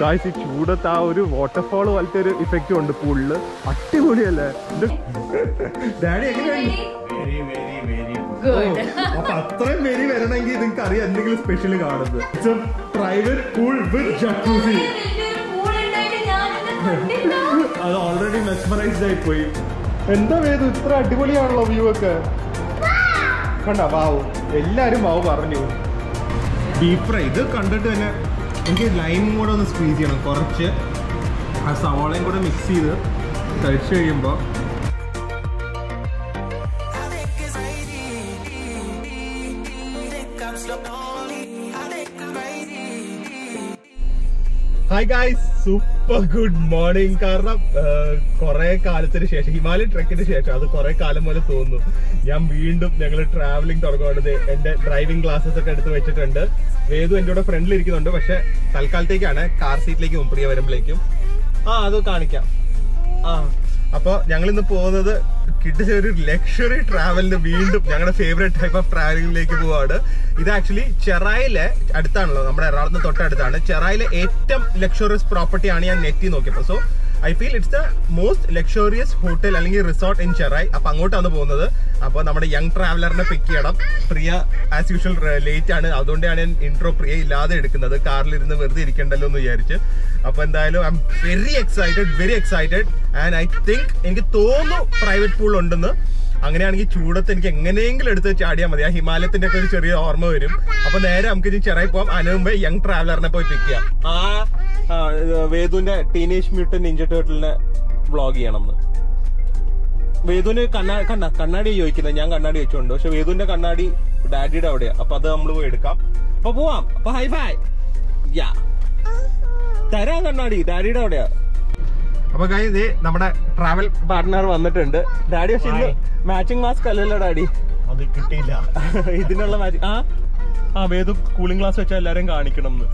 കാഴ്ച ചൂടത്ത് ആ ഒരു വാട്ടർഫോൾ പോലത്തെ ഒരു ഇഫക്റ്റും ഉണ്ട് പൂളിൽ അടിപൊളിയല്ലേ? ഡാഡി. അപ്പൊ അത്രയും പേര് വരണമെങ്കിൽ നിങ്ങൾക്ക് അറിയാം എന്തെങ്കിലും സ്പെഷ്യൽ കാണുന്നത്. It's a private pool with jacuzzi അത് ഓൾറെഡി മെസ്മറൈസ്ഡ് ആയി പോയി എന്താ വേദ ഇത്ര അടിപൊളിയാണല്ലോ വ്യൂ ഒക്കെ? കണ്ട വാവ് എല്ലാരും വാവ് പറഞ്ഞു ഡീപ് ഫ്രൈ ഇത് കണ്ടിട്ട് തന്നെ എനിക്ക് ലൈമും കൂടെ ഒന്ന് സ്ക്വീസ് ചെയ്യണം. കുറച്ച് ആ സവാളയും കൂടെ മിക്സ് ചെയ്ത് കഴിച്ചു കഴിയുമ്പോൾ hi guys super good morning കാരണം കുറെ കാലത്തിന് ശേഷം ഹിമാലയൻ ട്രെക്കിന് ശേഷം അത് കുറെ കാലം പോലെ തോന്നുന്നു. ഞാൻ വീണ്ടും ഞങ്ങൾ ട്രാവലിംഗ് തുടങ്ങുന്നത് എന്റെ ഡ്രൈവിംഗ് ക്ലാസ്സസ് ഒക്കെ എടുത്ത് വെച്ചിട്ടുണ്ട്. വേദു എന്റെ കൂടെ ഫ്രണ്ടിൽ ഇരിക്കുന്നുണ്ട്. പക്ഷെ തൽക്കാലത്തേക്കാണ് കാർ സീറ്റിലേക്ക് പ്രിയ വരുമ്പോഴേക്കും ആ അത് കാണിക്കാം. ആ. അപ്പൊ ഞങ്ങൾ ഇന്ന് പോകുന്നത് കിട്ടിച്ച ഒരു ലക്ഷറി ട്രാവലിന് വീണ്ടും ഞങ്ങളുടെ ഫേവറേറ്റ് ടൈപ്പ് ഓഫ് ട്രാവലിംഗിലേക്ക് പോവാണ്. ഇത് ആക്ച്വലി ചെറായിലെ അടുത്താണല്ലോ നമ്മുടെ എറണാകുളത്തിന് തൊട്ടടുത്താണ്. ചെറായിലെ ഏറ്റവും ലക്ഷറിയസ് പ്രോപ്പർട്ടിയാണ് ഞാൻ നെറ്റി നോക്കിയപ്പോ. So I feel it's the most luxurious hotel അല്ലെങ്കിൽ റിസോർട്ട് ഇൻ ചെറായി അപ്പൊ അങ്ങോട്ടാണ് പോകുന്നത്. അപ്പൊ നമ്മുടെ യങ് ട്രാവലറിനെ പിക്ക് ചെയ്യണം. പ്രിയ ആസ് യൂഷ്വൽ ലേറ്റ് ആണ്. അതുകൊണ്ടാണ് ഞാൻ ഇൻട്രോ പ്രിയ ഇല്ലാതെ എടുക്കുന്നത്. കാറിലിരുന്ന് വെറുതെ ഇരിക്കണ്ടല്ലോ എന്ന് വിചാരിച്ച്. അപ്പൊ എന്തായാലും I am very excited very excited and I think എനിക്ക് തോന്നുന്നു പ്രൈവറ്റ് പൂൾ ഉണ്ടെന്ന്. അങ്ങനെയാണെങ്കിൽ ചൂടത്ത് എനിക്ക് എങ്ങനെയെങ്കിലും എടുത്ത് ചാടിയാൽ മതി. ആ ഹിമാലയത്തിന്റെ ഒക്കെ ഒരു ചെറിയ ഓർമ്മ വരും. അപ്പൊ നേരെ നമുക്ക് ഇനി ചെറിയ പോവാം. അതിനു മുമ്പ് യങ് ട്രാവലറിനെ പോയി പിക്ക് ചെയ്യാം. ആ വേദുവിന്റെ ടീനേജ് മ്യൂട്ടൻ നിഞ്ച ടേർട്ടിലിനെ വ്ളോഗ് ചെയ്യണം എന്ന് വേദുവിന് കണ്ണാ കണ്ണ കണ്ണാടി ചോദിക്കുന്നത് ഞാൻ കണ്ണാടി വെച്ചോണ്ട്. പക്ഷെ വേദുവിന്റെ കണ്ണാടി ഡാഡിയുടെ അവിടെയാ. അപ്പൊ അത് നമ്മൾ പോയി എടുക്കാം. അപ്പൊ പോവാം. അപ്പൊ ഹൈ ഫൈ യാ തരാം കണ്ണാടി. ഡാഡിയുടെ അവിടെയാ. അപ്പൊ ഇത് നമ്മുടെ ട്രാവൽ പാർട്ട്ണർ വന്നിട്ടുണ്ട്. ഡാഡി പക്ഷെ ഇന്ന് മാച്ചിങ് മാസ്ക് അല്ലല്ലോ ഡാഡി. അത് കിട്ടിയില്ല. ഇതിനുള്ള മാച്ചിങ് ആ? ആ വേദു കൂളിംഗ് ഗ്ലാസ് വെച്ചാൽ എല്ലാരും കാണിക്കണം എന്ന്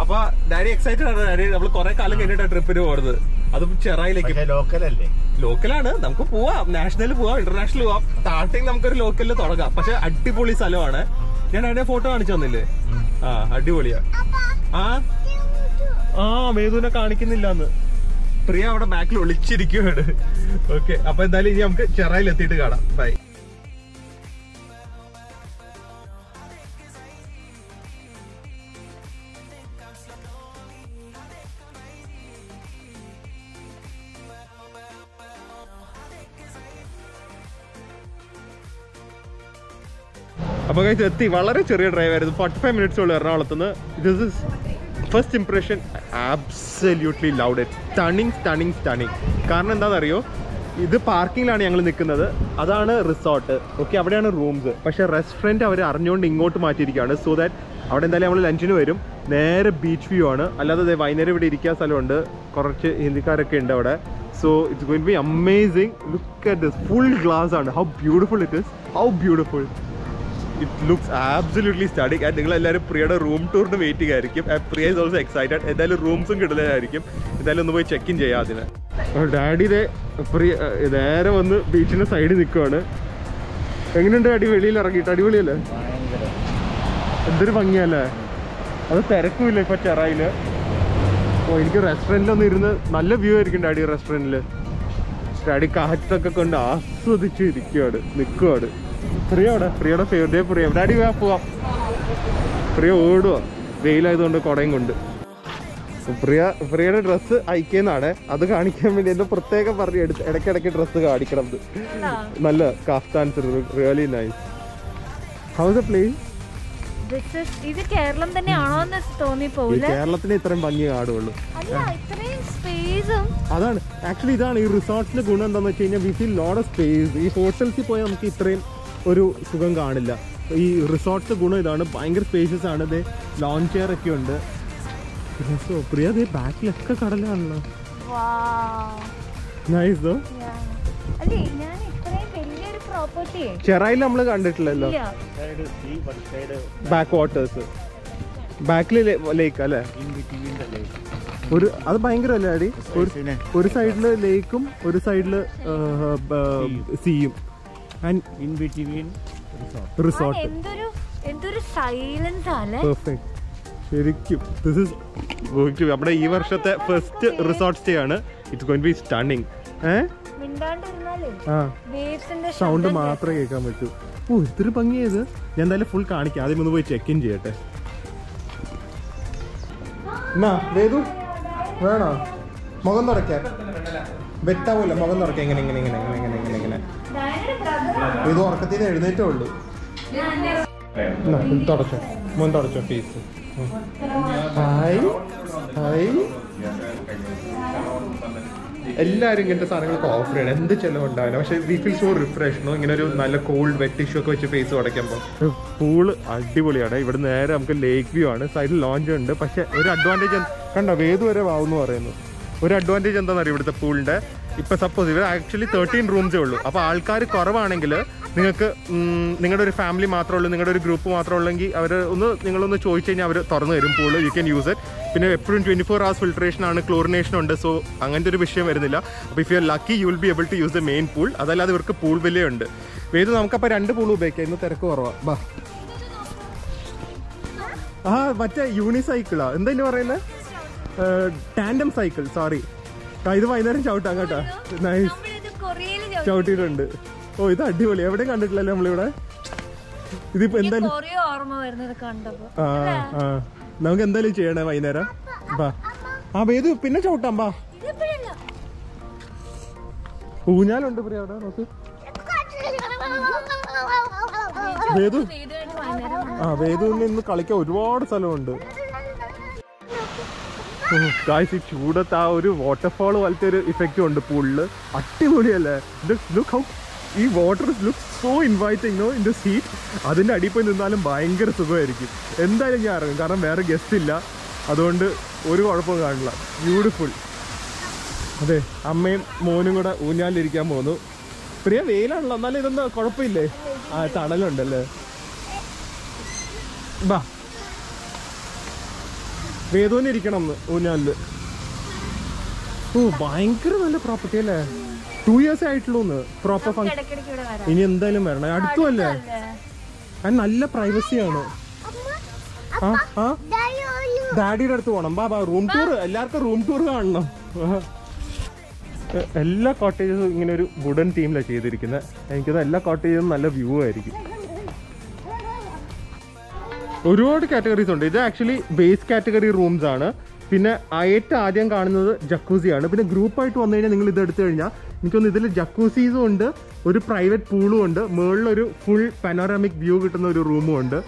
അപ്പൊ ഡാഡി എക്സൈറ്റഡ് ആണ്. ഡാഡി നമ്മൾ കുറെ കാലം കഴിഞ്ഞിട്ടാണ് ട്രിപ്പിന് പോകുന്നത് അതും ചെറായിലേക്ക്. ലോക്കലല്ലേ ലോക്കൽ അല്ലേ ലോക്കലാണ് നമുക്ക് പോവാം. നാഷണൽ പോവാം. ഇന്റർനാഷണൽ പോവാം. സ്റ്റാർട്ടിങ് നമുക്കൊരു ലോക്കലിൽ തുടങ്ങാം. പക്ഷെ അടിപൊളി സ്ഥലമാണ്. ഞാൻ അതിന്റെ ഫോട്ടോ കാണിച്ചു തന്നില്ലേ? ആ അടിപൊളിയാ. ആ? ആ മേതുവിനെ കാണിക്കുന്നില്ല എന്ന് പ്രിയ അവിടെ ബാക്കിൽ ഒളിച്ചിരിക്കുകയാണ് ഓക്കെ അപ്പൊ എന്തായാലും ഇനി നമുക്ക് ചെറായിൽ എത്തിയിട്ട് കാണാം. ബൈ അപ്പൊ കഴിച്ച് എത്തി. വളരെ ചെറിയ ഡ്രൈവ് ആയിരുന്നു. ഫോർട്ടി ഫൈവ് മിനിറ്റ്സ് ഉള്ളു എറണാകുളത്തുനിന്ന്. This is first impression absolutely loud stunning stunning stunning കാരണം എന്താണെന്നറിയോ? ഇത് പാർക്കിങ്ങിലാണ് ഞങ്ങൾ നിൽക്കുന്നത് അതാണ് റിസോർട്ട് ഓക്കെ അവിടെയാണ് റൂംസ് പക്ഷേ റെസ്റ്റോറന്റ് അവർ അറിഞ്ഞുകൊണ്ട് ഇങ്ങോട്ട് മാറ്റിയിരിക്കുകയാണ്. സോ ദാറ്റ് അവിടെ എന്തായാലും നമ്മൾ ലഞ്ചിന് വരും. നേരെ ബീച്ച് വ്യൂ ആണ്. അല്ലാതെ വൈകുന്നേരം ഇവിടെ ഇരിക്കാൻ സ്ഥലമുണ്ട്. കുറച്ച് ഹിന്ദിക്കാരൊക്കെ ഉണ്ട് അവിടെ. So it's going be amazing look at this full glass ആണ്. How beautiful it is how beautiful it looks absolutely static and നിങ്ങൾ എല്ലാവരും പ്രിയയുടെ റൂം ടൂറിന് വെയിറ്റിംഗ് ആയിരിക്കും പ്രിയ ഇസ് ഓൾസോ എക്സൈറ്റഡ് എന്തായാലും റൂംസും കിട്ടുന്നതായിരിക്കും. എന്തായാലും ഒന്ന് പോയി ചെക്ക് ഇൻ ചെയ്യാം അതിന്. ഡാഡി പ്രിയ നേരെ വന്ന് ബീച്ചിന്റെ സൈഡിൽ നിൽക്കുവാണ് എങ്ങനെയുണ്ട് അടി വെളിയിൽ ഇറങ്ങിയിട്ട്? അടിപൊളിയല്ലേ? എന്തൊരു ഭംഗിയല്ലേ? അത് തിരക്കുമില്ല ഇപ്പം ചെറായിൽ? ഓ എനിക്ക് റെസ്റ്റോറന്റിലൊന്നും ഇരുന്ന് നല്ല വ്യൂ ആയിരിക്കും ഡാഡി റെസ്റ്റോറന്റിൽ ഡാഡി കാറ്റൊക്കെ കൊണ്ട് ആസ്വദിച്ച് ഇരിക്കുവാണ് നിൽക്കുവാണ് പ്രിയ പ്രിയോടെ പ്രിയയുടെ ഫേവറേ പ്രിയ. ഡാഡി വേ പോവാം. പ്രിയ ഓടുക വെയിലായതുകൊണ്ട് കുടയും കൊണ്ട്. പ്രിയ പ്രിയയുടെ ഡ്രസ്സ് അയക്കുന്നതാണ്. അത് കാണിക്കാൻ വേണ്ടി എന്റെ പ്രത്യേകം പറഞ്ഞു എടുത്ത് ഇടയ്ക്കിടയ്ക്ക് ഡ്രസ്സ് കാണിക്കണം. നല്ല kaftans really nice how's the place ഇത് കേരളം തന്നെയാണോ എന്ന് തോന്നി കേരളത്തിന് ഇത്രയും ഭംഗി അതാണ്. ആക്ച്വലി ഇതാണ് ഈ റിസോർട്ടിന്റെ ഗുണം എന്താണെന്ന് വെച്ച് കഴിഞ്ഞാൽ we feel load of space ഈ ഹോട്ടൽസിൽ പോയാൽ നമുക്ക് ഇത്രയും ഒരു സുഖം കാണില്ല. ഈ റിസോർട്ട്സ് ഗുണം ഇതാണ്. ഭയങ്കര സ്പേഷ്യസ് ആണ്. ഇത് ലോഞ്ച് ചെയർ ഒക്കെ ഉണ്ട്. രസോ പ്രിയ ദേ ബാക്കിലൊക്കെ കടലാണല്ലോ. നൈസ് ചെറായിൽ നമ്മൾ കണ്ടിട്ടില്ലല്ലോ. ബാക്ക് വാട്ടേഴ്സ് ബാക്കിൽ ലേക്ക് അല്ലേ? ഒരു അത് ഭയങ്കര അല്ലേ അടി. ഒരു സൈഡിൽ ലേക്കും ഒരു സൈഡിൽ സീയും and in between resort resort എന്തൊരു എന്തൊരു സൈലൻസ് ആണ് പെർഫെക്റ്റ് ശരിക്കും. ദിസ് ഇസ് നമ്മുടെ ഈ വർഷത്തെ ഫസ്റ്റ് റിസോർട്ട് സ്റ്റേ ആണ്. It's going be stunning sound മാത്രമേ കേൾക്കാൻ പറ്റൂ. ഓ ഇത്തിരി ഭംഗിയത് ഞാൻ എന്തായാലും ഫുൾ കാണിക്കാം. ആദ്യം ഒന്ന് പോയി ചെക്ക് ഇൻ ചെയ്യട്ടെ. എന്നാ വേദു വേണോ? മുഖം തുറക്കാൻ വെട്ടാവൂല. മുഖം തുറക്കാം എങ്ങനെ എങ്ങനെ എങ്ങനെ എങ്ങനെ ഇത് ഉറക്കത്തിൽ നിന്ന് എഴുന്നേറ്റേ ഉള്ളൂ. തുടച്ചോ. മോൻ തുടച്ചോ ഫീസ് ഹായ്. ഹായ്. എല്ലാവരും ഇങ്ങനത്തെ സാധനങ്ങളൊക്കെ ഓഫർ ചെയ്യണം. എന്ത് ചെലവുണ്ടാവില്ല. പക്ഷെ വി ഫീൽ സോ റിഫ്രഷ് ഇങ്ങനെ ഒരു നല്ല കോൾഡ് വെറ്റ് ടിഷ്യൂ ഒക്കെ വെച്ച് ഫേസ് തുടയ്ക്കുമ്പോൾ പൂൾ അടിപൊളിയാണ്. ഇവിടെ നേരെ നമുക്ക് ലേക്ക് വ്യൂ ആണ്. സൈഡിൽ ലോഞ്ച് ഉണ്ട്. പക്ഷെ ഒരു അഡ്വാന്റേജ് കണ്ടോ വേദ് വരെ വാവെന്ന് പറയുന്നു. ഒരു അഡ്വാന്റേജ് എന്താണെന്നറിയാം ഇവിടുത്തെ പൂളിന്റെ ഇപ്പൊ സപ്പോസ് ഇവർ ആക്ച്വലി തേർട്ടീൻ റൂംസേ ഉള്ളൂ. അപ്പോൾ ആൾക്കാർ കുറവാണെങ്കിൽ നിങ്ങൾക്ക് നിങ്ങളുടെ ഒരു ഫാമിലി മാത്രമേ ഉള്ളൂ നിങ്ങളുടെ ഒരു ഗ്രൂപ്പ് മാത്രമേ ഉള്ളെങ്കിൽ അവർ ഒന്ന് നിങ്ങളൊന്ന് ചോദിച്ചു കഴിഞ്ഞാൽ അവർ തുറന്നു തരും pool you can use it പിന്നെ എപ്പോഴും ട്വന്റി ഫോർ അവേഴ്സ് ഫിൽട്രേഷൻ ആണ് ക്ലോറിനേഷൻ ഉണ്ട് സോ അങ്ങനത്തെ ഒരു വിഷയം വരുന്നില്ല. അപ്പോൾ if you are lucky you will be able to use the main pool അതല്ലാതെ ഇവർക്ക് പൂൾ വിലയുണ്ട് വേദ നമുക്കപ്പോൾ രണ്ട് പൂൾ ഉപയോഗിക്കാം. ഇന്ന് തിരക്ക് കുറവാണ് ബാ. ആ മറ്റേ യൂണിസൈക്കിളാ എന്താ പറയുന്നത് ടാൻഡം സൈക്കിൾ സോറി ഇത് വൈകുന്നേരം ചവിട്ടാം കേട്ടോ. നൈസ് ചവിട്ടിട്ടുണ്ട് ചവിട്ടിയിട്ടുണ്ട്. ഓ ഇത് അടിപൊളി. എവിടെയും കണ്ടിട്ടില്ലല്ലോ നമ്മളിവിടെ? ഇതിപ്പോ എന്തായാലും ആ ആ. നമുക്ക് എന്തായാലും ചെയ്യണേ വൈകുന്നേരം? ബാ ആ വേദു പിന്നെ ചവിട്ടാം ബാ ഊഞ്ഞാലുണ്ട് പ്രിയ അവിടെ നോക്ക്. വേദു ആ വേദുവിന് ഇന്ന് കളിക്കാൻ ഒരുപാട് സ്ഥലമുണ്ട്. ഈ ചൂടത്ത് ആ ഒരു വാട്ടർഫാൾ പോലത്തെ ഒരു ഇഫക്റ്റും ഉണ്ട് പുള്ള്. അടിപൊളിയല്ലേ? ലുക്ക് ഹൗ ഈ water look so inviting no in the seat അതിന്റെ അടിയിൽ പോയി നിന്നാലും ഭയങ്കര സുഖമായിരിക്കും. എന്തായാലും ഞാൻ ഇറങ്ങും. കാരണം വേറെ ഗസ്റ്റ് ഇല്ല. അതുകൊണ്ട് ഒരു കുഴപ്പവും കാണില്ല. ബ്യൂട്ടിഫുൾ അതെ അമ്മയും മോനും കൂടെ ഊഞ്ഞാലിരിക്കാൻ പോന്നു. പ്രിയ വെയിലാണല്ലോ. എന്നാലും ഇതൊന്നും കുഴപ്പമില്ലേ? ആ തണലുണ്ടല്ലേ? ബാ. വേദോന് ഇരിക്കണം എന്ന് ഊഞ്ഞാലിൽ. ഓ ഭയങ്കര നല്ല പ്രോപ്പർട്ടി അല്ലേ? ടു ഇയേഴ്സ് ആയിട്ടുള്ളൂ പ്രോപ്പർ ഫംഗ്ഷൻ ഇനി എന്തായാലും വരണം. അടുത്തുമല്ലേ? അത് നല്ല പ്രൈവസിയാണ് ആ ആ? ഡാഡിയുടെ അടുത്ത് പോണം. ബാ ബാ റൂം ടൂർ എല്ലാവർക്കും റൂം ടൂർ കാണണം. എല്ലാ കോട്ടേജസും ഇങ്ങനെ ഒരു വുഡൻ തീമിലാണ് ചെയ്തിരിക്കുന്നത് എനിക്കത് എല്ലാ കോട്ടേജും നല്ല വ്യൂ ആയിരിക്കും. ഒരുപാട് കാറ്റഗറീസ് ഉണ്ട്. ഇത് ആക്ച്വലി ബേസ് കാറ്റഗറി റൂംസ് ആണ്. പിന്നെ ഏറ്റവും ആദ്യം കാണുന്നത് ജക്കൂസിയാണ് പിന്നെ ഗ്രൂപ്പായിട്ട് വന്നു കഴിഞ്ഞാൽ നിങ്ങൾ ഇത് എടുത്തു കഴിഞ്ഞാൽ എനിക്കൊന്ന് ഇതിൽ ജക്കൂസീസും ഉണ്ട് ഒരു പ്രൈവറ്റ് പൂളും ഉണ്ട് മുകളിലൊരു ഫുൾ പനോറാമിക് വ്യൂ കിട്ടുന്ന ഒരു റൂമും ഉണ്ട്.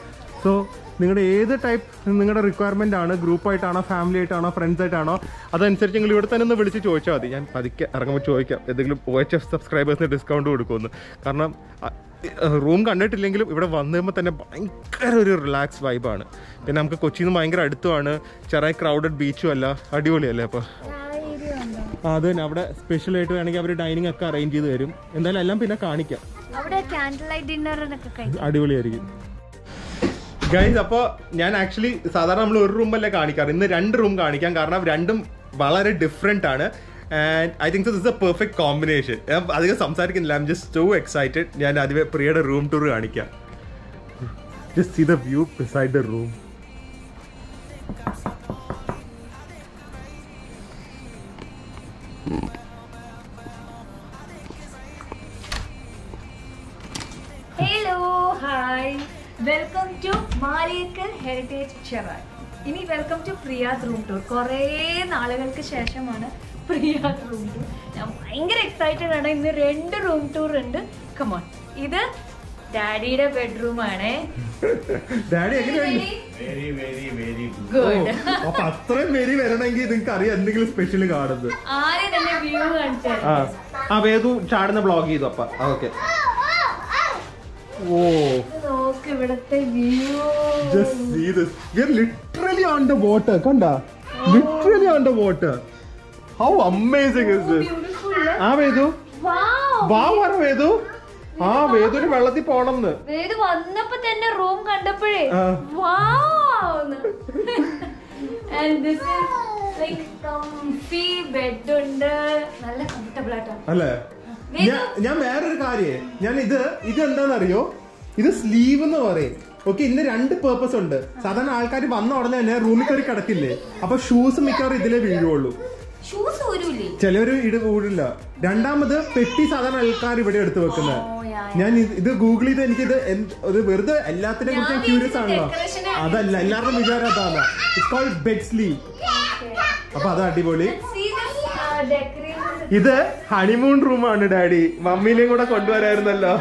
സോ നിങ്ങളുടെ ഏത് ടൈപ്പ് നിങ്ങളുടെ റിക്വയർമെന്റ് ആണ്? ഗ്രൂപ്പായിട്ടാണോ ഫാമിലി ആയിട്ടാണോ ഫ്രണ്ട്സ് ആയിട്ടാണോ? അതനുസരിച്ച് നിങ്ങൾ ഇവിടെ തന്നെ ഒന്ന് വിളിച്ച് ചോദിച്ചാൽ മതി. ഞാൻ പതുക്കെ ഇറങ്ങുമ്പോൾ ചോദിക്കാം. എന്തെങ്കിലും ഒ എച്ച് എഫ് സബ്സ്ക്രൈബേഴ്സിന് ഡിസ്കൗണ്ട് കൊടുക്കുമെന്ന്. കാരണം റൂം കണ്ടിട്ടില്ലെങ്കിലും ഇവിടെ വന്നു കഴിയുമ്പോൾ തന്നെ ഭയങ്കര ഒരു റിലാക്സ് വൈബാണ് പിന്നെ നമുക്ക് കൊച്ചിയിൽ നിന്ന് ഭയങ്കര അടുത്തുമാണ്. ചെറിയ ക്രൗഡഡ് ബീച്ചും അല്ല അടിപൊളിയല്ലേ അപ്പോൾ അത് തന്നെ. അവിടെ സ്പെഷ്യൽ ആയിട്ട് വേണമെങ്കിൽ അവർ ഡൈനിങ് ഒക്കെ അറേഞ്ച് ചെയ്ത് തരും. എന്തായാലും എല്ലാം പിന്നെ കാണിക്കാം. അടിപൊളിയായിരിക്കും. ഗൈസ് അപ്പോൾ ഞാൻ ആക്ച്വലി സാധാരണ നമ്മൾ ഒരു റൂമല്ലേ കാണിക്കാറ്. ഇന്ന് രണ്ട് റൂം കാണിക്കാം. കാരണം രണ്ടും വളരെ ഡിഫറെന്റ് ആണ്. And I think this a perfect combination ഞാൻ അധികം സംസാരിക്കുന്നില്ല. I M just too excited ഞാൻ ആദ്യമേ പ്രിയയുടെ റൂം ടൂർ കാണിക്കാം. Just see the view beside the room welcome to Maliyakkal heritage ഷെറാൻ ഇനി welcome to Priya's room tour കുറേ നാളുകൾക്ക് ശേഷമാണ് പ്രിയാസ് റൂം ടൂർ. ഞാൻ ഭയങ്കര എക്സൈറ്റഡ് ആണ്. ഇന്ന് രണ്ട് റൂം ടൂർ ഉണ്ട്. കമോൺ ഇത് ഡാഡിയുടെ ബെഡ്റൂം ആണ്. ഡാഡി എങ്ങനെയുണ്ട് very very very good good അപ്പൊ അത്രയും പേര് വരണമെങ്കിൽ നിങ്ങൾക്ക് അറിയാം എന്തെങ്കിലും സ്പെഷ്യൽ കാണുന്നത്. ആദ്യം തന്നെ വ്യൂ കാണിച്ചു ആ. ആ വേദു ചാടുന്ന ബ്ലോഗ് ചെയ്തു അപ്പൊ. Okay oh. നോക്ക് ഇവിടത്തെ view see this. We are literally on the water. Kanda? Literally on the water. How amazing is this? ആ വേദു. വാ പറ വേദു. ആ വേദുന് വെള്ളത്തിൽ പോണെന്ന്. വേദ് വന്നപ്പോ തന്നെ റൂം കണ്ടപ്പോഴേ ദിസ് ഇസ് ബെഡ് ഉണ്ട്. നല്ല കംഫർട്ടബിൾ ആട്ടോ. അല്ലേ? ഞാൻ വേറൊരു കാര്യേ. ഞാൻ ഇത് ഇത് എന്താണെന്നറിയോ ഇത് സ്ലീവ് എന്ന് പറയും. ഓക്കെ ഇന്ന് രണ്ട് പേർപ്പസ് ഉണ്ട്. സാധാരണ ആൾക്കാർ വന്ന ഉടനെ തന്നെ റൂമിൽ കയറി കിടക്കില്ലേ? അപ്പൊ ഷൂസ് മിക്കവാറും ഇതിലേ വീഴുള്ളൂ. ഷൂസ് ഊരൂലേ ചിലവര് ഇട് കൂടില്ല. രണ്ടാമത് പെട്ടി സാധാരണ ആൾക്കാർ ഇവിടെ എടുത്തു വെക്കുന്നത് ഞാൻ ഇത് ഗൂഗിൾ ചെയ്ത് എനിക്കിത് ഒരു വെറുതെ എല്ലാത്തിനെ കുറിച്ച് ഞാൻ ക്യൂരിയസ് ആണല്ലോ. അതല്ല എല്ലാവരുടെയും വിചാരം അതാണ്. ഇറ്റ്സ് കോൾഡ് ബെഡ് സ്ലീവ് അപ്പൊ അത് അടിപൊളി. ഇത് ഹണിമൂൺ റൂമാണ് ഡാഡി. മമ്മീനെയും കൂടെ കൊണ്ടുവരായിരുന്നല്ലോ.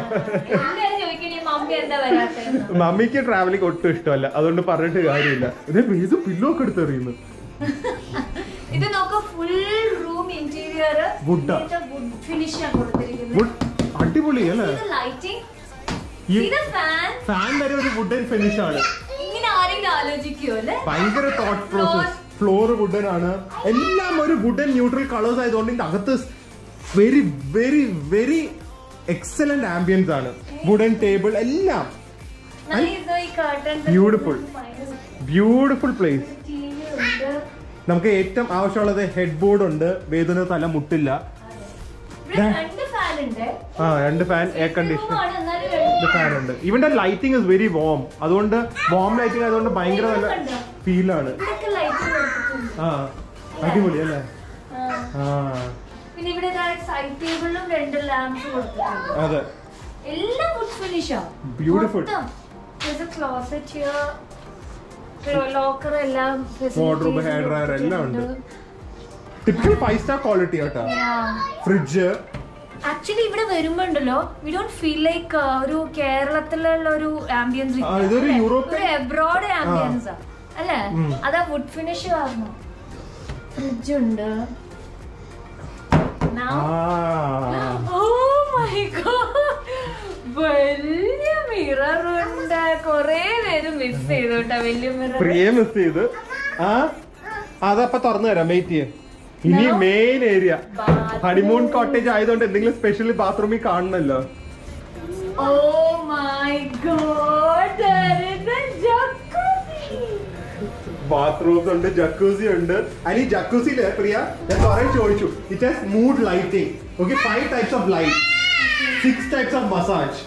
മമ്മിക്ക് ട്രാവലിംഗ് ഒട്ടും ഇഷ്ടമല്ല. അതുകൊണ്ട് പറഞ്ഞിട്ട് കാര്യമില്ല. ഇത് ഇത് പില്ലോ ഒക്കെ എടുത്തെറിയുന്നു ഇത് നോക്ക് full room interior wood. Wood finish ആണ് കൊടുത്തിരിക്കുന്നത്. അടിപൊളി അല്ലേ? ലൈറ്റിംഗ് ഇത് ഫാൻ ഫാൻ വരെ ഒരു വുഡൻ ഫിനിഷ് ആണ്. ഇങ്ങനെ ആരെങ്കിലും ആലോചിക്കുമോ അല്ലേ? ഭയങ്കര തോട്ട് പ്രോസസ് ഫ്ലോർ വുഡൻ ആണ്. എല്ലാം ഒരു വുഡൻ ന്യൂട്രൽ കളേഴ്സ് ആയതുകൊണ്ട് ഇതിന്റെ അകത്ത് very very very excellent ambience ആണ്. വുഡൻ ടേബിൾ എല്ലാം. ബ്യൂട്ടിഫുൾ ബ്യൂട്ടിഫുൾ പ്ലേസ് നമുക്ക് ഏറ്റവും ആവശ്യമുള്ളത് ഹെഡ് ബോർഡ് ഉണ്ട്. വേദന തല മുട്ടില്ല. ആ രണ്ട് ഫാൻ എയർ കണ്ടീഷൻ ഫാൻ ഉണ്ട്. ഇവന്റെ ലൈറ്റിംഗ് ഇസ് വെരി വോം അതുകൊണ്ട് വോം ലൈറ്റിംഗ് ആയതുകൊണ്ട് ഭയങ്കര നല്ല ഫീലാണ് ആ അടിപൊളി അല്ലേ? ആ. അതെ. എല്ലാം ഫിനിഷാ Beautiful. ക്ലോസറ്റ് ലോക്കർ എല്ലാം Wardrobe, hair dryer എല്ലാം ഉണ്ട്. ടിപ്പിക്കൽ ഫൈവ് സ്റ്റാർ ക്വാളിറ്റി കേട്ടോ. ഫ്രിഡ്ജ് ആക്ച്വലി ഇവിടെ വരുമ്പോണ്ടല്ലോ വി ഡോണ്ട് ഫീൽ ലൈക്ക് ഒരു കേരളത്തിലുള്ള ഒരു ആംബിയൻസ് ഇതൊരു യൂറോപ്യൻ- എബ്രോഡ് ആംബിയൻസ് അല്ലേ. അതാ വുഡ് ഫിനിഷ് ആയിരുന്നു ഫ്രിഡ്ജ് ഉണ്ട്. Oh my god. വലിയ മിറർ ഉണ്ട്. കൊറേ പേര് മിസ് ചെയ്തു കേട്ടോ വലിയ മിറർ പ്രിയ മിസ് ചെയ്ത്. ആ? അതപ്പൊ തുറന്നു തരാം. വെയിറ്റ് ചെയ്യാം. ഇനി മെയിൻ ഏരിയ ഹണിമൂൺ കോട്ടേജ് ആയതുകൊണ്ട് എന്തെങ്കിലും സ്പെഷ്യൽ ബാത്റൂമിൽ കാണണല്ലോ oh my god jacuzzi bathrooms ഉണ്ട് ജക്കൂസി ഉണ്ട്. അതിന് ജക്കൂസിയിൽ പ്രിയ? ഞാൻ കുറെ ചോദിച്ചു. It has mood lighting okay five types of light six types of massage.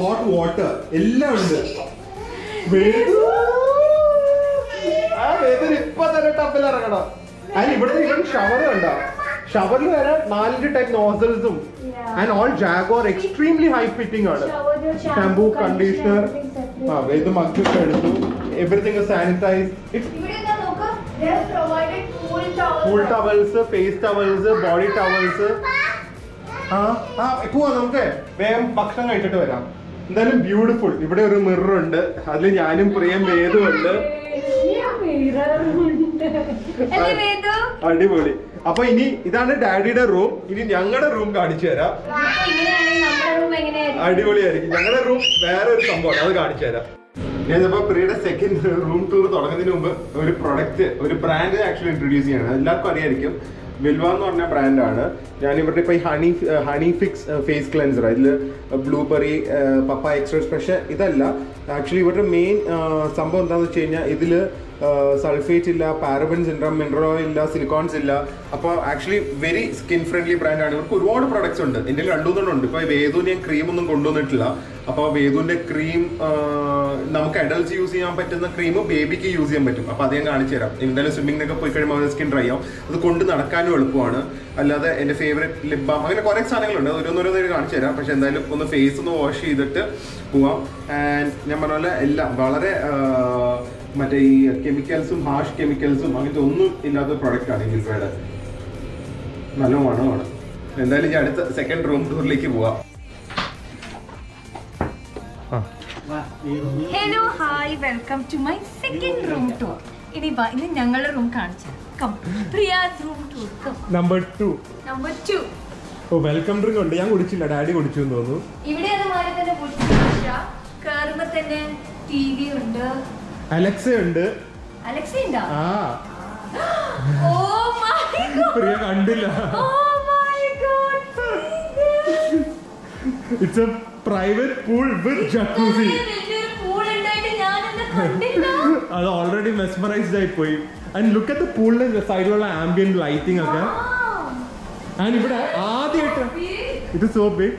Hot water എല്ലാം ഉണ്ട്. വേദന. ഇപ്പൊ തന്നെ ടപ്പിൽ ഇറങ്ങണം. അതിന് ഇവിടുത്തെ ഇവിടെ ഷവറും കണ്ടോ? ഷവറിൽ വരെ നാലഞ്ച് type നോസൽസും. And all Jaguar extremely high fitting ആണ്. ഷാംപൂ കണ്ടീഷണർ ആ ഇത് മക്കൊക്കെ എടുത്തു. Everything sanitise cool towels face towels body towels ആ ആ പോവാ നമുക്ക് വേഗം ഭക്ഷണം കഴിച്ചിട്ട് വരാം. എന്തായാലും ബ്യൂട്ടിഫുൾ ഇവിടെ ഒരു മിറർ ഉണ്ട്. അതിൽ ഞാനും പ്രിയം വേദും ഉണ്ട്. അടിപൊളി. അപ്പൊ ഇനി ഇതാണ് ഡാഡിയുടെ റൂം ഇനി ഞങ്ങളുടെ റൂം കാണിച്ചു തരാം. അടിപൊളിയായിരിക്കും. ഞങ്ങളുടെ റൂം വേറെ ഒരു സംഭവമാണ് അത് കാണിച്ചു തരാം. ഞാനിപ്പോ പ്രിയുടെ സെക്കൻഡ് റൂം ടൂർ തുടങ്ങുന്നതിന് മുമ്പ് ഒരു പ്രൊഡക്റ്റ് ഒരു ബ്രാൻഡ് ആക്ച്വലി ഇൻട്രൊഡ്യൂസ് ചെയ്യണം. എല്ലാവർക്കും അറിയായിരിക്കും. വിൽവ എന്ന് പറഞ്ഞ ബ്രാൻഡാണ് ഞാൻ ഇവരുടെ ഇപ്പോൾ ഈ honey honey fix face cleanser ഇതിൽ ബ്ലൂബെറി പപ്പ എക്സ്ട്രാ സ്പെഷ്യൽ ഇതല്ല. ആക്ച്വലി ഇവരുടെ മെയിൻ സംഭവം എന്താണെന്ന് വെച്ച് കഴിഞ്ഞാൽ ഇതിൽ സൾഫേറ്റ് ഇല്ല പാരബൻസ് ഇല്ല ഓയിൽ ഇല്ല സിലിക്കോൺസ് ഇല്ല. അപ്പോൾ actually very skin friendly brand ആണ്. ഇവർക്ക് ഒരുപാട് പ്രൊഡക്ട്സ് ഉണ്ട്. എന്റെ രണ്ടു മൂന്നെണ്ണം ഉണ്ട്. ഇപ്പോൾ വേദുവിന് ഞാൻ ക്രീം ഒന്നും കൊണ്ടുവന്നിട്ടില്ല. അപ്പോൾ വേദുവിന്റെ ക്രീം നമുക്ക് അഡൽസ് യൂസ് ചെയ്യാൻ പറ്റുന്ന ക്രീം ബേബിക്ക് യൂസ് ചെയ്യാൻ പറ്റും. അപ്പോൾ അത് ഞാൻ കാണിച്ചു തരാം. എന്തായാലും സ്വിമ്മിങ്ങിനൊക്കെ പോയി കഴിയുമ്പോൾ അവരുടെ സ്കിൻ ഡ്രൈ ആവും. അത് കൊണ്ട് നടക്കാനും എളുപ്പമാണ്. അല്ലാതെ എന്റെ ഫേവറേറ്റ് ലിപ് ബാം അങ്ങനെ കുറേ സാധനങ്ങളുണ്ട്. അത് ഓരോന്നോരോന്നേരം കാണിച്ചു തരാം. പക്ഷെ എന്തായാലും ഒന്ന് ഫേസ് ഒന്ന് വാഷ് ചെയ്തിട്ട് പോവാം. ആൻഡ് ഞാൻ പറഞ്ഞ പോലെ എല്ലാം വളരെ മറ്റേ ഈ കെമിക്കൽസും ഹാഷ് കെമിക്കൽസും അങ്ങനത്തെ ഒന്നും ഇല്ലാത്ത പ്രൊഡക്റ്റ് ആണ് ഗിൽഫയുടെ നല്ല മണമാണ് എന്തായാലും ഞാൻ അടുത്ത സെക്കൻഡ് റൂം ടൂറിലേക്ക് പോവാം. Hello hi welcome to my second room tour ഇനി വാ ഇനി ഞങ്ങളുടെ റൂം കാണിച്ചു. Come Priya's room tour come number 2 number 2 oh welcome drink ഉണ്ട്. ഞാൻ കുടിച്ചില്ല ഡാഡി കുടിച്ചു എന്ന് തോന്നുന്നു. ഇവിടെ അതുമാതിരി തന്നെ ബുദ്ധിമുട്ട കയറുമ്പോ തന്നെ ടിവി ഉണ്ട്. അലക്സ ഉണ്ട് അലക്സ ഉണ്ടോ ആ ഓ മൈ പ്രിയ കണ്ടില്ല. ഓ my god it's a private pool with jacuzzi അത് ഓൾറെഡി മെസ്മറൈസ്ഡ് ആയി പോയി. ആൻഡ് ലുക്ക് അറ്റ് ദ പൂളിന്റെ സൈഡിലുള്ള ആംബിയൻ ലൈറ്റിംഗ് ഒക്കെ. ആൻഡ് ഇവിടെ ആദ്യമായിട്ട് ഇത് സോ ബിഗ്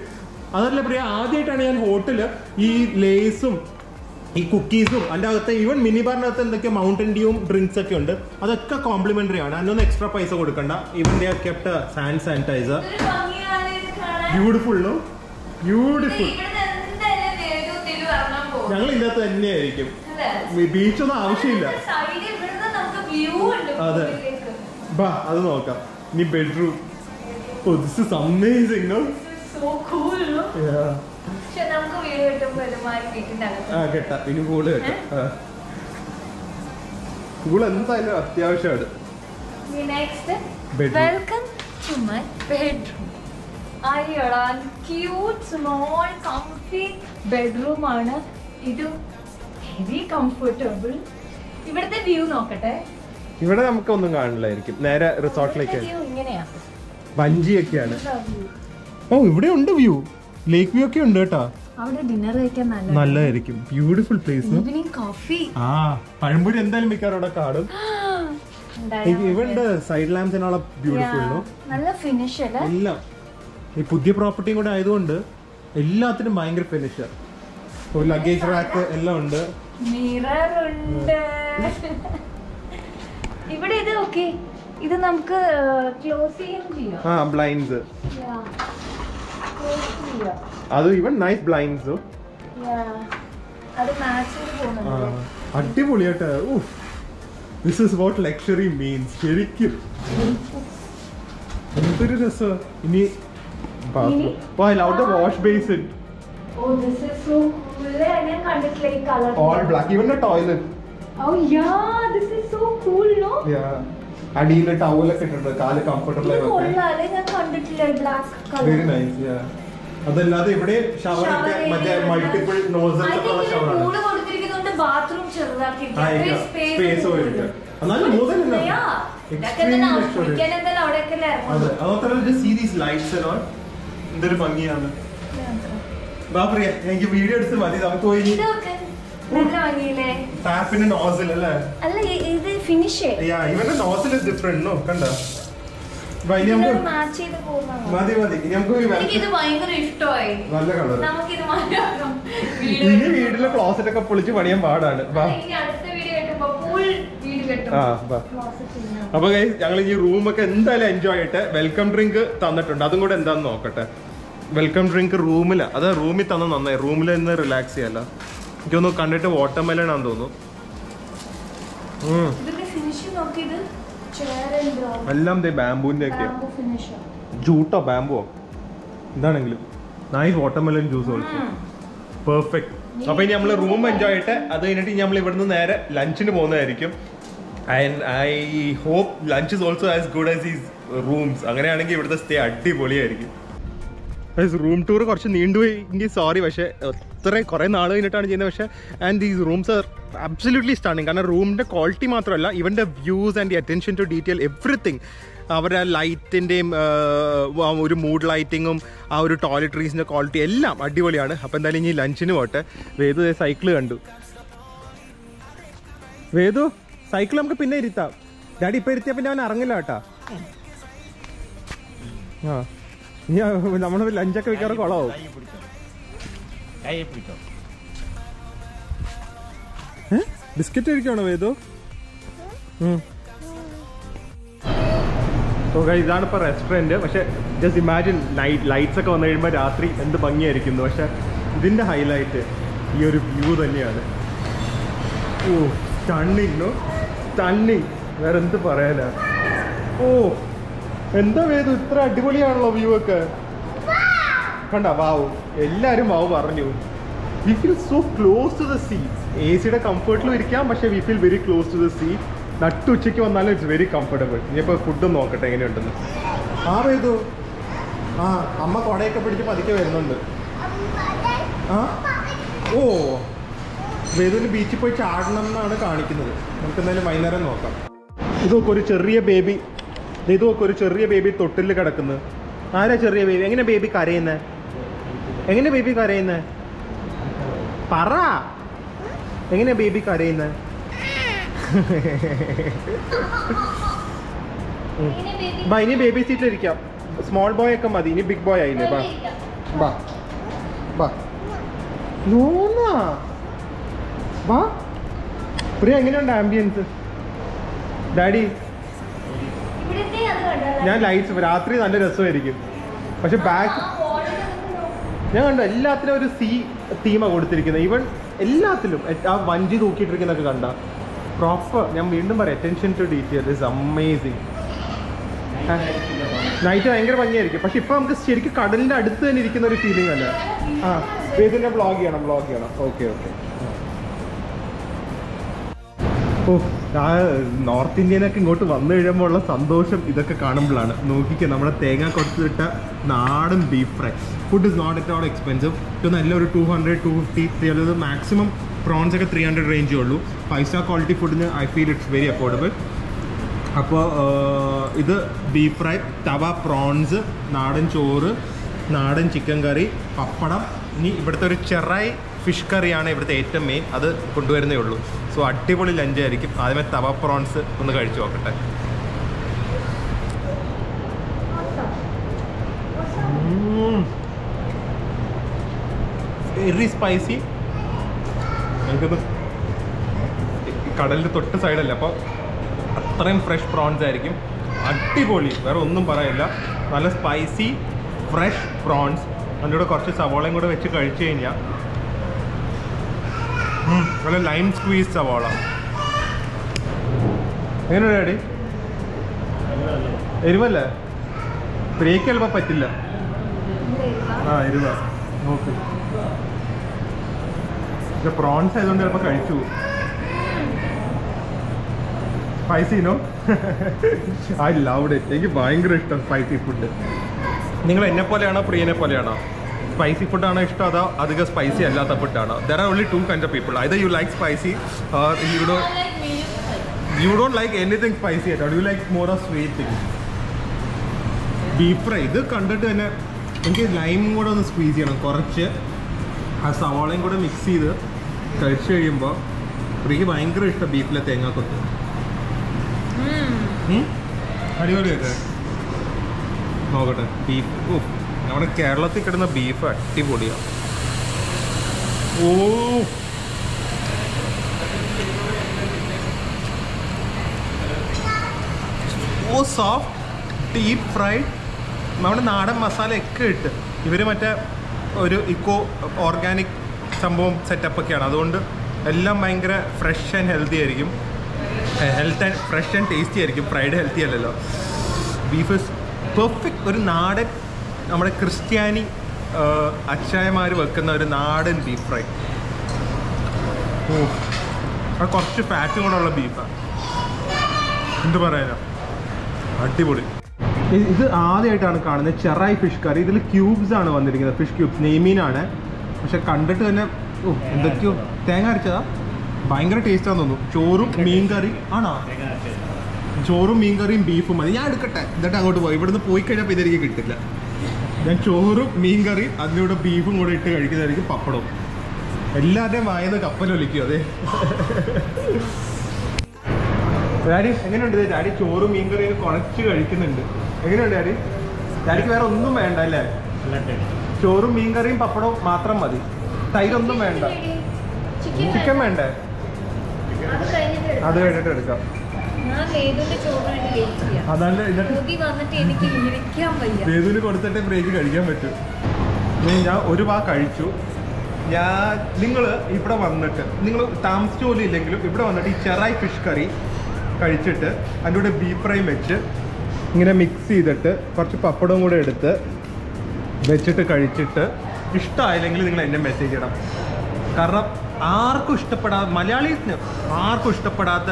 അതല്ല പ്രിയ ആദ്യമായിട്ടാണ് ഞാൻ ഹോട്ടൽ ഈ ലേസും ഈ കുക്കീസും അതിന്റെ അകത്ത് ഈവൻ മിനി ബാറിനകത്ത് എന്തൊക്കെ മൗണ്ടൻ ഡ്യൂവും ഡ്രിങ്ക്സ് ഒക്കെ ഉണ്ട്. അതൊക്കെ കോംപ്ലിമെന്ററി ആണ്. അതിനൊന്നും എക്സ്ട്രാ പൈസ കൊടുക്കണ്ട. Even they kept hand sanitiser. Beautiful no beautiful. ഞങ്ങൾ ഇതിനകത്ത് തന്നെയായിരിക്കും. ബീച്ച് ബീച്ചൊന്നും ആവശ്യമില്ല. അതെ. ബാ അത് നോക്കാം. ഇനി bedroom oh this is amazing no cool is ആ കേട്ടാ. ഇനി കൂൾ കേട്ടോ. കൂൾ എന്തായാലും അത്യാവശ്യമാണ്. വെൽക്കം ടു മൈ ബെഡ്റൂം അയ്യോടാ ക്യൂട്ട് സ്മോൾ കംഫി ബെഡ്റൂം ആണ്. ഇത് വെരി കംഫർട്ടബിൾ ഇവിടുത്തെ വ്യൂ നോക്കട്ടെ. ഇവിടെ നമുക്ക് ഒന്നും കാണില്ലായിരിക്കും. നേരെ റിസോർട്ടിലേക്ക് വഞ്ചിയൊക്കെയാണ്. ഓ ഇവിടെ ഉണ്ട് വ്യൂ ലേക്ക് വ്യൂ ഒക്കെ ഉണ്ട് കേട്ടോ. അവിടെ ഡിന്നർ കഴിക്കാൻ നല്ല നല്ലതായിരിക്കും. ബ്യൂട്ടിഫുൾ പ്ലേസ് കോഫി ആ പഴംപൊരി എന്തായാലും മിക്കവാറും അവിടെ കാടും ഇവണ്ട് സൈഡ് ലാംപ്സിനുള്ള ബ്യൂട്ടിഫുൾ നല്ല ഫിനിഷ് അല്ലേ? എല്ലാം. ഈ പുതിയ പ്രോപ്പർട്ടിയും കൂടെ ആയതുകൊണ്ട് എല്ലാത്തിനും ഭയങ്കര ഫിനിഷ് ലഗേജ് റാക്ക് എല്ലാം ഉണ്ട്. മിറർ ഉണ്ട്. ഇവിടെ ഇത് ഓക്കെ ഇത് നമുക്ക് ക്ലോസ് ചെയ്യാൻ ചെയ്യാം. ആ ബ്ലൈൻഡ്സ്. അത് ഇവൻ നൈസ് ബ്ലൈൻഡ്സ് Yeah. അടിപൊളിയായിട്ട്. This is what luxury means ശരിക്കും. എന്തൊരു രസം. ഇനി ഇനി? Love the wash basin oh all black ഇവൻ toilet oh yeah this so so cool no അടിയിൽ ടവലൊക്കെ ഇട്ടിട്ടുണ്ട്. കാൽ ബ്ലാക്ക് വെരി നൈസ് അതല്ലാതെ ഇവിടെ ഷവർ ഒക്കെ മറ്റേ മൾട്ടിപ്പിൾ നോസൽസ് ഉള്ള ഷവറാണ് കൂട് കൊടുത്തിരിക്കുന്നതുകൊണ്ട് ബാത്റൂം ആ, ഇല്ല. Space പോയിട്ട്. എന്നാലും more than enough. Extremely luxurious. അതെ. അതുമാത്രമല്ല സീ ലൈറ്റ്സ് എന്തൊരു ഭംഗിയാണ്. ബാ പ്രിയ എനിക്ക് വീഡിയോ എടുത്ത് മതി. നമുക്ക് പോയി ടാപ്പിന്റെ നോസിൽ അല്ലേ? അല്ല ഇത് ഫിനിഷ് യാ ഇവന്റെ നോസിൽ ഇസ് ഡിഫറെന്റ് നോ കണ്ട? മതി മതി. നമുക്ക് പോയി എനിക്ക് ഇത് വരച്ച് ഭയങ്കര ഇഷ്ടമായി. നല്ല കളർ നമുക്കിത് മാറ്റാം. ഇനി വീട്ടിലെ ക്ലോസറ്റ് ഒക്കെ പൊളിച്ച് പണിയാൻ പാടാണ്. അപ്പൊ ഞങ്ങൾ ഈ റൂമൊക്കെ എന്തായാലും എൻജോയ് ആയിട്ട് വെൽക്കം ഡ്രിങ്ക് തന്നിട്ടുണ്ട്. അതും കൂടെ എന്താന്ന് നോക്കട്ടെ. വെൽക്കം ഡ്രിങ്ക് റൂമിൽ അത് റൂമിൽ തന്ന നന്നായി. റൂമിൽ നിന്ന് റിലാക്സ് ചെയ്യാലോ. എനിക്കൊന്ന് കണ്ടിട്ട് വാട്ടർമെലൺ ആണെന്ന് തോന്നുന്നു. എല്ലാം ബാംബൂന്റെ ഒക്കെ ജൂട്ടോ ബാംബുവോ എന്താണെങ്കിലും nice watermelon juice also perfect അപ്പൊ ഇനി നമ്മൾ റൂം എൻജോയ് ആയിട്ട് അത് കഴിഞ്ഞിട്ട് നമ്മൾ ഇവിടുന്ന് നേരെ ലഞ്ചിന് പോകുന്നതായിരിക്കും. And I hope lunch is also as good as is rooms അങ്ങനെയാണെങ്കിൽ ഇവിടുത്തെ സ്റ്റേ അടിപൊളിയായിരിക്കും. റൂം ടൂർ കുറച്ച് നീണ്ടുപോയി. സോറി പക്ഷേ അത്ര കുറേ നാൾ കഴിഞ്ഞിട്ടാണ് ചെയ്യുന്നത്. പക്ഷേ and these rooms are absolutely stunning കാരണം റൂമിന്റെ ക്വാളിറ്റി മാത്രമല്ല ഇവന്റെ views and the attention to detail everything അവരുടെ ലൈറ്റിന്റെയും ഒരു മൂഡ് ലൈറ്റിങ്ങും ആ ഒരു ടോയ്ലറ്ററീസിന്റെ ക്വാളിറ്റി എല്ലാം അടിപൊളിയാണ്. അപ്പോൾ എന്തായാലും ഇനി ലഞ്ചിന് പോട്ടെ. വേദു സൈക്കിൾ കണ്ടു. വേദു സൈക്കിൾ നമുക്ക് പിന്നെ ഇരുത്താം. ഡാഡി ഇപ്പം ഇരുത്തിയാൽ പിന്നെ അവൻ ഇറങ്ങില്ല കേട്ടാ. ആ. ഇനി നമ്മൾ ലഞ്ചൊക്കെ വെക്കാറ് കുളമാവും കൈ പിടിച്ചോ. ബിസ്ക്കറ്റ് കഴിക്കണോ വേദു? ഇതാണ് ഇപ്പോൾ റെസ്റ്റോറന്റ് പക്ഷെ ജസ്റ്റ് ഇമാജിൻ ലൈറ്റ് ലൈറ്റ്സ് ഒക്കെ വന്നു കഴിയുമ്പോൾ രാത്രി എന്ത് ഭംഗിയായിരിക്കുന്നു. പക്ഷെ ഇതിന്റെ ഹൈലൈറ്റ് ഈ ഒരു വ്യൂ തന്നെയാണ്. ഓ സ്റ്റണ്ണിങ് നോ സ്റ്റണ്ണിങ് വേറെ എന്ത് പറയാനാ? ഓ എന്താ വേദു ഇത്ര അടിപൊളിയാണല്ലോ വ്യൂ ഒക്കെ? കണ്ട വാവ് എല്ലാവരും വാവ് പറഞ്ഞു. We feel so close to the seat A സിയുടെ കംഫർട്ടിലും ഇരിക്കാം പക്ഷേ we feel very close to the seat നട്ടു ഉച്ചയ്ക്ക് വന്നാലും ഇറ്റ്സ് വെരി കംഫർട്ടബിൾ ഇനിയിപ്പോൾ ഫുഡും നോക്കട്ടെ എങ്ങനെയുണ്ടെന്ന്. ആ വേദു ആ അമ്മ കൊടയൊക്കെ പിടിച്ച് പതുക്കെ വരുന്നുണ്ട്. ആ? ഓ വേദുവിന് ബീച്ചിൽ പോയി ചാടണം എന്നാണ് കാണിക്കുന്നത്. നമുക്ക് എന്തായാലും വൈകുന്നേരം നോക്കാം. ഇതൊക്കെ ഒരു ചെറിയ ബേബി ഇതൊക്കെ ഒരു ചെറിയ ബേബി തൊട്ടിൽ കിടക്കുന്നത് ആരാ ചെറിയ ബേബി എങ്ങനെ ബേബി കരയുന്നത് എങ്ങനെ ബേബി കരയുന്നത് പറ. എങ്ങനെ ബേബി കരയുന്നത് ബാ ഇനി ബേബി സീറ്റിൽ ഇരിക്കാം സ്മോൾ ബോയ് ഒക്കെ മതി. ഇനി ബിഗ് ബോയ് ആയില്ലേ? ബാ. ബാ. ബാ. ലോണ. ബാ. പ്രിയ എങ്ങനെയുണ്ട് ആംബിയൻസ് ഡാഡി. ഞാൻ ലൈറ്റ്സ് രാത്രി നല്ല രസമായിരിക്കും. പക്ഷെ ബാക്ക് ഞാൻ കണ്ടു എല്ലാത്തിനും ഒരു സി തീമ കൊടുത്തിരിക്കുന്നത്. ഈവൻ എല്ലാത്തിലും ആ വഞ്ചി തൂക്കിയിട്ടിരിക്കുന്നൊക്കെ കണ്ട. പ്രോപ്പർ ഞാൻ വീണ്ടും പറയാം attention to detail is amazing night ഭയങ്കര ഭംഗിയായിരിക്കും. പക്ഷെ ഇപ്പൊ നമുക്ക് ശരിക്കും കടലിന്റെ അടുത്ത് തന്നെ ഇരിക്കുന്ന ഒരു ഫീലിംഗ് അല്ലേ? ആ ഇതിന്റെ ബ്ലോഗ് ചെയ്യണം ബ്ലോഗ് ചെയ്യണം. ഓക്കെ ഓക്കെ ഓ ആ നോർത്ത് ഇന്ത്യനൊക്കെ ഇങ്ങോട്ട് വന്നു കഴിയുമ്പോൾ ഉള്ള സന്തോഷം ഇതൊക്കെ കാണുമ്പോഴാണ്. നോക്കിക്കുക നമ്മുടെ തേങ്ങ കൊടുത്തിട്ട നാടൻ beef fry food is not at all expensive ഇത് നല്ലൊരു two hundred two fifty three hundred maximum prawns ഒക്കെ ത്രീ ഹൺഡ്രഡ് റേഞ്ചേ ഉള്ളൂ. ഫൈവ് സ്റ്റാർ ക്വാളിറ്റി ഫുഡിന് I feel it's very affordable അപ്പോൾ ഇത് ബീഫ് ഫ്രൈ തവ പ്രോൺസ് നാടൻ ചോറ് നാടൻ ചിക്കൻ കറി പപ്പടം. ഇനി ഇവിടുത്തെ ഒരു ചെറായി ഫിഷ് കറിയാണ് ഇവിടുത്തെ ഏറ്റവും മെയിൻ അത് കൊണ്ടുവരുന്നേ ഉള്ളൂ. സോ അടിപൊളി ലഞ്ച് ആയിരിക്കും. ആദ്യമേ തവ പ്രോൺസ് ഒന്ന് കഴിച്ചു നോക്കട്ടെ. വെരി സ്പൈസി എനിക്കത് കടലിന്റെ തൊട്ട് സൈഡല്ല അപ്പോൾ അത്രയും ഫ്രഷ് പ്രോൺസ് ആയിരിക്കും. അടിപൊളി. വേറെ ഒന്നും പറയില്ല. നല്ല സ്പൈസി ഫ്രഷ് പ്രോൺസ് അതിന്റെ കൂടെ കുറച്ച് സവോളയും കൂടെ വെച്ച് കഴിച്ചു കഴിഞ്ഞാൽ നല്ല ലൈം സ്ക്വീസ് സവോള. എങ്ങനെയാണ് ഡാഡി? എരിവല്ലേ? ബ്രേക്ക് ചിലപ്പോൾ പറ്റില്ല. ആ എരിവ. നോക്ക് പക്ഷെ പ്രോൺസ് ആയതുകൊണ്ട് ചിലപ്പോൾ കഴിച്ചു. സ്പൈസിനോ ഐ ലവ് ഇറ്റ്. എനിക്ക് ഭയങ്കര ഇഷ്ടം സ്പൈസി ഫുഡ് നിങ്ങൾ എന്നെ പോലെയാണോ പ്രിയനെ പോലെയാണോ? സ്പൈസി ഫുഡാണോ ഇഷ്ടം അതോ അധികം സ്പൈസി അല്ലാത്ത ഫുഡാണോ there are only two kind of people either you like spicy or you do you don't like anything spicy ആയിട്ട് you like more of sweet thing beef fry ഇത് കണ്ടിട്ട് തന്നെ എനിക്ക് ലൈമും കൂടെ ഒന്ന് സ്ക്വീസ് ചെയ്യണം. കുറച്ച് ആ സവാളയും കൂടെ മിക്സ് ചെയ്ത് കഴിച്ചു കഴിയുമ്പോൾ എനിക്ക് ഭയങ്കര ഇഷ്ടം ബീഫിലെ തേങ്ങാക്കൊത്ത്. കൊത്ത് അടിപൊളിയൊക്കെ നോക്കട്ടെ ബീഫ്. ഓ നമ്മുടെ കേരളത്തിൽ കിടന്ന ബീഫ് അടിപൊളിയാ. Oh. Oh soft deep fried നമ്മുടെ നാടൻ മസാല ഒക്കെ ഇട്ട്. ഇവർ മറ്റേ ഒരു ഇക്കോ ഓർഗാനിക് സംഭവം സെറ്റപ്പ് ഒക്കെയാണ്. അതുകൊണ്ട് എല്ലാം ഭയങ്കര ഫ്രഷ് ആൻഡ് ഹെൽത്തി ആയിരിക്കും. Health and fresh and tasty ആയിരിക്കും. ഫ്രൈഡ് ഹെൽത്തി അല്ലല്ലോ. ബീഫ് ഇസ് പെർഫെക്റ്റ് ഒരു നാടൻ നമ്മുടെ ക്രിസ്ത്യാനി അച്ചായമാർ വെക്കുന്ന ഒരു നാടൻ ബീഫ് ഫ്രൈ ഓ അത് കുറച്ച് ഫാറ്റും കൂടെ ഉള്ള ബീഫാണ് എന്ത് പറയാനാ? അടിപൊളി. ഇത് ആദ്യമായിട്ടാണ് കാണുന്നത് ചെറായി ഫിഷ് കറി ഇതിൽ ക്യൂബ്സ് ആണ് വന്നിരിക്കുന്നത്. ഫിഷ് ക്യൂബ്സ് നെയ്മീനാണ്. പക്ഷെ കണ്ടിട്ട് തന്നെ ഓ എന്തൊക്കെയോ തേങ്ങ അരച്ചതാ. ഭയങ്കര ടേസ്റ്റാന്ന് തോന്നുന്നു. ചോറും മീൻ കറി ആണോ? ചോറും മീൻ കറിയും ബീഫും മതി. ഞാൻ എടുക്കട്ടെ. എന്നിട്ട് അങ്ങോട്ട് പോയി. ഇവിടുന്ന് പോയി കഴിഞ്ഞപ്പോൾ ഇതെനിക്ക് കിട്ടില്ല. ഞാൻ ചോറും മീൻ കറിയും അതിലൂടെ ബീഫും കൂടെ ഇട്ട് കഴിക്കുന്നതായിരിക്കും പപ്പടവും. എല്ലാവരുടെയും വായന കപ്പലൊലിക്കും അതെ. ഡാഡി എങ്ങനെയുണ്ട്? ഡാഡി ചോറും മീൻ കറിയും കുഴച്ച് കഴിക്കുന്നുണ്ട്. എങ്ങനെയുണ്ട് ഡാഡി? ഡാഡിക്ക് വേറെ ഒന്നും വേണ്ട അല്ലേ? ചോറും മീൻ കറിയും പപ്പടവും മാത്രം മതി. തൈരൊന്നും വേണ്ട. ചിക്കൻ വേണ്ടേ. അത് കഴിഞ്ഞിട്ട് എടുക്കാം. അതല്ല വേദുവിന് കൊടുത്തിട്ട് ബ്രേക്ക് കഴിക്കാൻ പറ്റും. ഞാൻ ഒരു വാ കഴിച്ചു. ഞാൻ നിങ്ങൾ ഇവിടെ വന്നിട്ട് നിങ്ങൾ താമസിച്ച പോലും ഇല്ലെങ്കിലും ഇവിടെ വന്നിട്ട് ഈ ചെറായി ഫിഷ് കറി കഴിച്ചിട്ട് അതിന്റെ കൂടെ ബീഫ് ഫ്രൈ വെച്ച് ഇങ്ങനെ മിക്സ് ചെയ്തിട്ട് കുറച്ച് പപ്പടവും കൂടെ എടുത്ത് വെച്ചിട്ട് കഴിച്ചിട്ട് ഇഷ്ടമായില്ലെങ്കിൽ നിങ്ങൾ എന്നെ മെസ്സേജ് ചെയ്യണം കാരണം ആർക്കും ഇഷ്ടപ്പെടാ മലയാളീസിന് ആർക്കും ഇഷ്ടപ്പെടാത്ത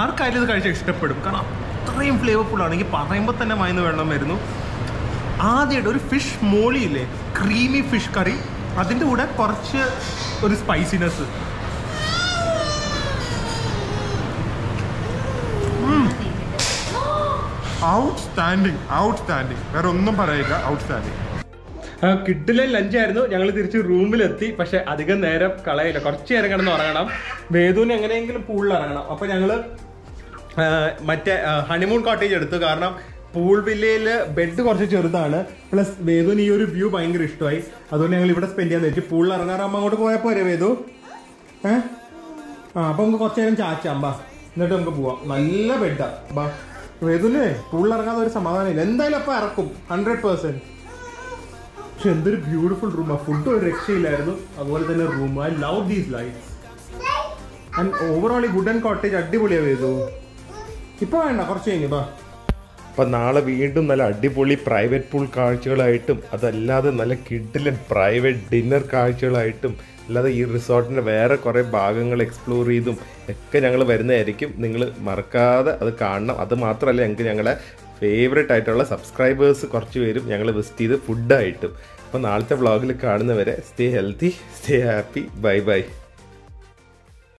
ആർക്കായാലും ഇത് കഴിച്ചാൽ ഇഷ്ടപ്പെടും. കാരണം അത്രയും ഫ്ലേവർഫുൾ ആണ്. എനിക്ക് പറയുമ്പോൾ തന്നെ മയന്ന് വെള്ളം വരുന്നു. ആദ്യമായിട്ട് ഒരു ഫിഷ് മോളിയില്ലേ ക്രീമി ഫിഷ് കറി അതിന്റെ കൂടെ കുറച്ച് ഒരു spiciness outstanding outstanding വേറെ ഒന്നും പറയില്ല ഔട്ട് സ്റ്റാൻഡിങ് കിഡിലെ ലഞ്ചായിരുന്നു. ഞങ്ങൾ തിരിച്ച് റൂമിലെത്തി. പക്ഷെ അധികം നേരം കളയില്ല കുറച്ച് നേരം കിടന്ന് ഉറങ്ങണം. വേദുവിന് എങ്ങനെയെങ്കിലും പൂളിൽ ഇറങ്ങണം. അപ്പൊ ഞങ്ങൾ മറ്റേ ഹണിമൂൺ കോട്ടേജ് എടുത്തു. കാരണം പൂൾ വില്ലയിൽ ബെഡ് കുറച്ച് ചെറുതാണ്. പ്ലസ് വേദുവിന് ഈ ഒരു വ്യൂ ഭയങ്കര ഇഷ്ടമായി. അതുകൊണ്ട് ഞങ്ങൾ ഇവിടെ സ്പെൻഡ് ചെയ്യാൻ വെച്ചു പൂളിൽ ഇറങ്ങാറാകുമ്പോൾ അങ്ങോട്ട് പോയാൽ പോരെ വേദു? ഏഹ് ആ അപ്പൊ നമുക്ക് കുറച്ച് നേരം ചാച്ചാം. ബാ. എന്നിട്ട് നമുക്ക് പോവാം. നല്ല ബെഡാ ബാ. വേദുല്ലേ സ്കൂളിൽ ഇറങ്ങാതെ ഒരു സമാധാനമില്ല. എന്തായാലും അപ്പൊ ഇറക്കും. ഹൺഡ്രഡ് പേഴ്സെന്റ് പക്ഷെ എന്തൊരു ബ്യൂട്ടിഫുൾ റൂമാ ഫുഡ് ഒരു രക്ഷയില്ലായിരുന്നു. അതുപോലെ തന്നെ room I love these lights and overall ഈ വുഡൻ കോട്ടേജ് അടിപൊളിയാ വേദു ഇപ്പൊ വേണ്ട കുറച്ച് കഴിഞ്ഞു ബാ. അപ്പം നാളെ വീണ്ടും നല്ല അടിപൊളി പ്രൈവറ്റ് പൂൾ കാഴ്ചകളായിട്ടും അതല്ലാതെ നല്ല കിഡിലും പ്രൈവറ്റ് ഡിന്നർ കാഴ്ചകളായിട്ടും അല്ലാതെ ഈ റിസോർട്ടിന്റെ വേറെ കുറേ ഭാഗങ്ങൾ എക്സ്പ്ലോർ ചെയ്തും ഒക്കെ ഞങ്ങൾ വരുന്നതായിരിക്കും. നിങ്ങൾ മറക്കാതെ അത് കാണണം. അത് മാത്രമല്ല ഞങ്ങൾക്ക് ഞങ്ങളുടെ ഫേവറേറ്റ് ആയിട്ടുള്ള സബ്സ്ക്രൈബേഴ്സ് കുറച്ച് പേരും ഞങ്ങൾ വിസിറ്റ് ചെയ്ത് ഫുഡായിട്ടും അപ്പോൾ നാളത്തെ വ്ളോഗിൽ കാണുന്നവരെ stay healthy stay happy bye bye